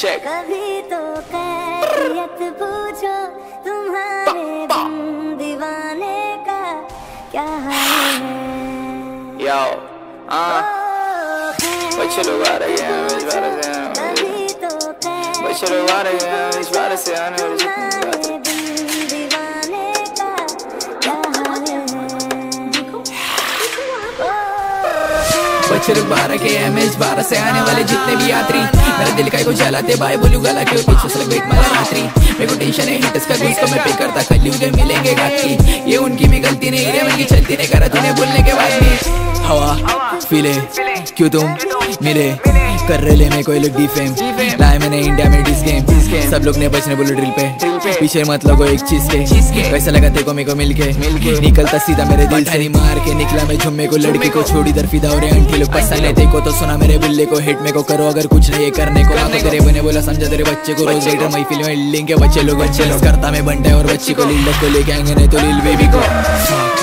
check. कभी तो कैफियत पूछो तुम्हारे दीवाने का क्या हाल है? याओ हाँ ओ, बच्चे लोग आ रहे हैं इस बार से तो बच्चे लोग आ रहे हैं इस बार से आने वाले। बच्चे बारह के एम एच बारह से आने वाले जितने भी यात्री, मेरा दिल का को जलाते भाई, बोलू गला के पीछे से वेट मारा रात्रि। मेरे को टेंशन है हिटस का गुस्सा मैं पे करता, कल उधर मिलेंगे गाती ये उनकी भी गलती नहीं है उनकी चलती नहीं, करा तूने बोलने के बाद भी। हवा फीले क्यों तुम मिले? कर रहे मैं कोई लोग डी फेम लाए मैंने इंडिया में डिस गेम सब लोग ने बचने बोले ड्रिल पे. पीछे मत लगो एक चीज़ के. कैसा लगा देखो मेरे को मिलके निकलता सीधा मेरे दिल से. मार के निकला मैं झुम्मे को लड़की को. छोड़ी दर फिदा और आंटी लोग पसंद है देखो तो सुना मेरे बिल्ले को. हिट में को करो अगर कुछ नहीं करने को. आँखों तेरे बने बोला समझा तेरे बच्चे को. रोज लेटर मई फ़िल्म लिंक के बच्चे लोग अच्छे लोग. करता मैं बनता और बच्ची को. लील को लेके आएँगे नहीं तो लील बेबी को.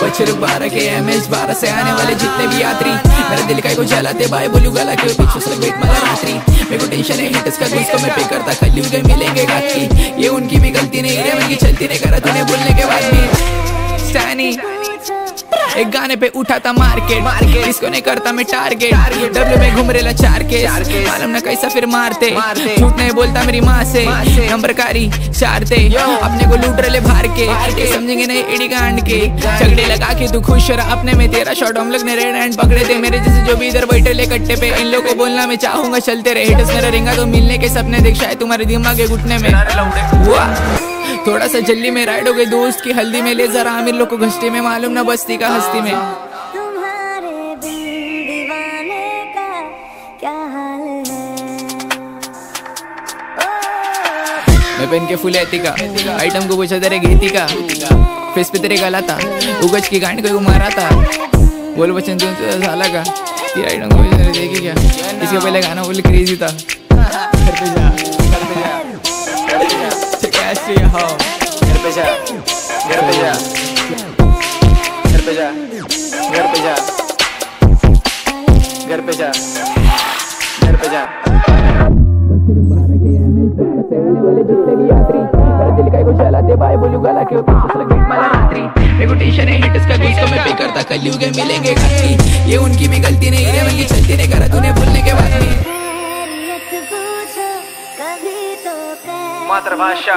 बच्चे लोग बारह के एम एच बारह से आने वाले जितने भी यात्री. मेरा दिल का को जलाते भाई बोलू गला के पीछे से वेट मारा रात्रि मेरे को टेंशन है हिटस का घूस मैं पे करता। खाली उधर मिलेंगे गाती ये उनकी भी गलती नहीं रे उनकी चलती नहीं, करा तूने बोलने के बाद भी। स्टैनी एक गाने पे उठा था मार्केट। मार्केट। इसको नहीं करता मैं टारगेट। डब्ल्यू में घूम रेला चार के मालूम ना कैसा फिर मारते। झूठ नहीं बोलता मेरी माँ से। नंबर कारी चार अपने को लूट रहे बाहर के। समझेंगे नहीं इडी गांड के झगड़े लगा के तू खुश रहा। अपने में तेरा शॉट हम लोग ने रेड हैंड पकड़े थे मेरे जैसे जो भी इधर बैठे ले कट्टे पे। इन लोग को बोलना मैं चाहूँगा चलते रहे। हिटस मेरा रिंगा तो मिलने के सपने देख शायद तुम्हारे दिमाग के घुटने में। थोड़ा सा जल्दी में राइड हो गई दोस्त की हल्दी में ले जरा आमिर लोग को घस्ती में मालूम ना बस्ती का हस्ती में। तुम्हारे बिन दीवाने का क्या हाल है? ओ, मैं पेन के फुल का आइटम को पूछा तेरे घेती का फेस पे तेरे गला था उगज की गांड को मारा था। बोल बच्चन तू तो झाला का ये आइटम को पूछा देखी क्या? इसके पहले गाना बोले क्रेजी था। ठीक है घर पे जा घर पे जा घर पे जा घर पे जा घर पे जा घर पे जा। मिलेंगे ये उनकी भी गलती नहीं है उनकी चलती नहीं करा तूने बोलने के बाद भी। मातृभाषा।